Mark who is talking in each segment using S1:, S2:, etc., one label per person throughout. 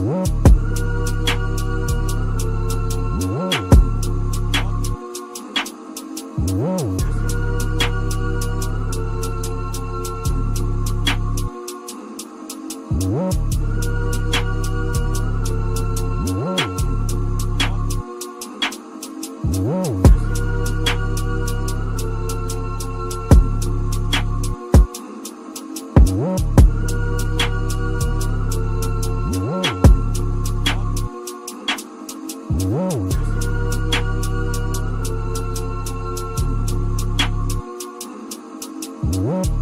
S1: Whoa. Whoa.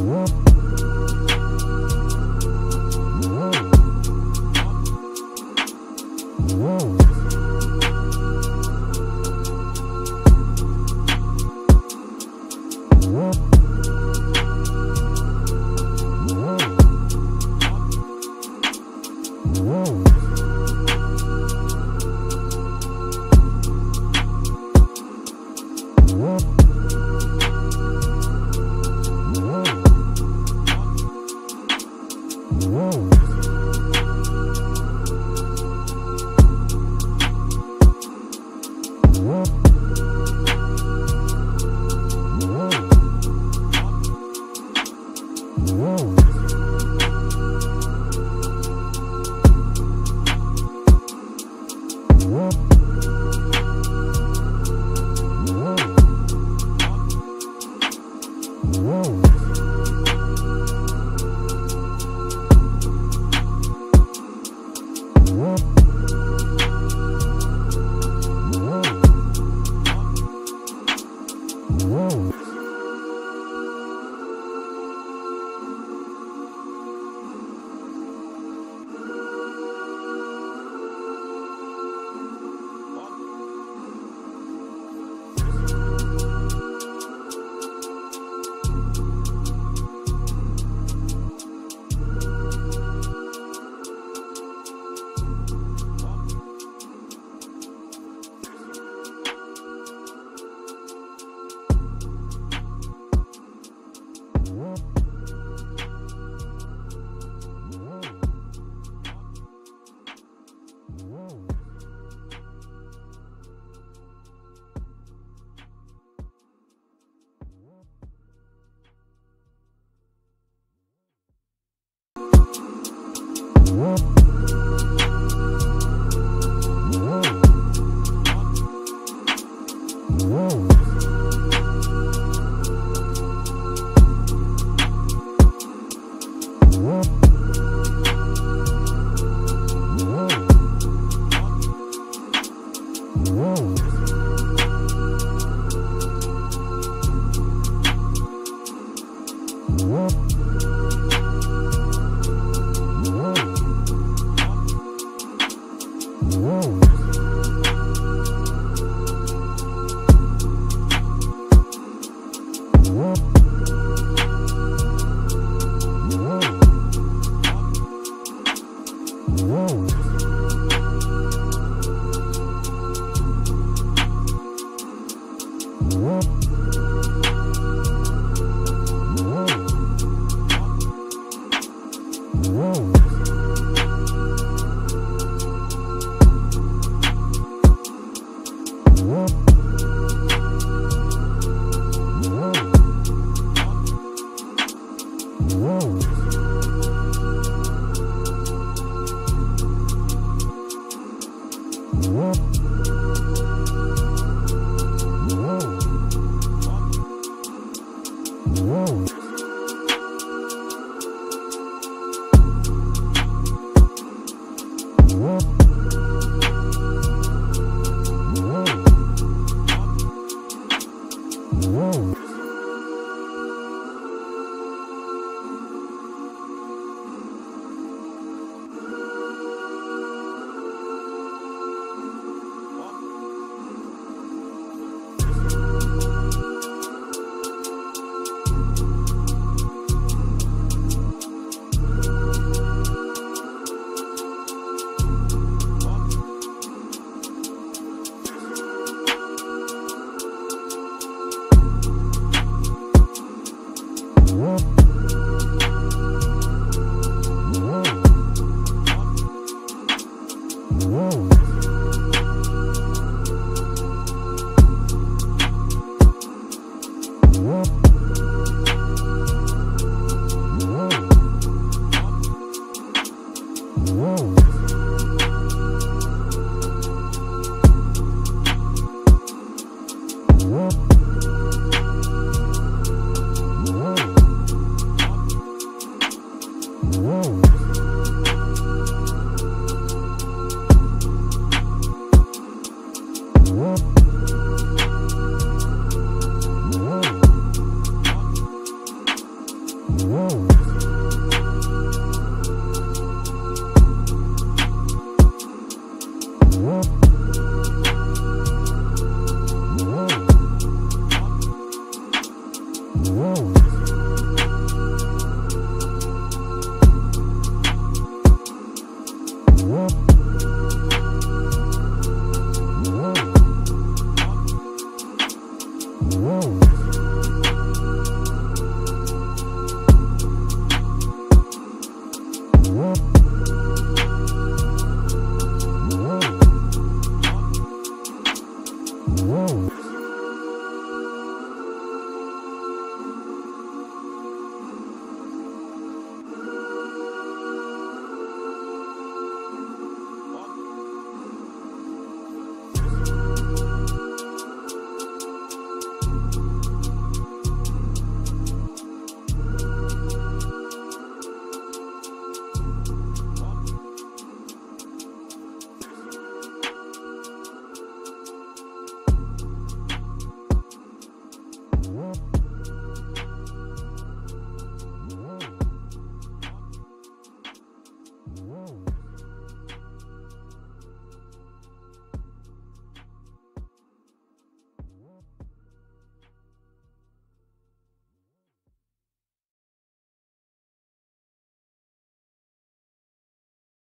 S1: Whoa. Whoa. Whoa. Whoa.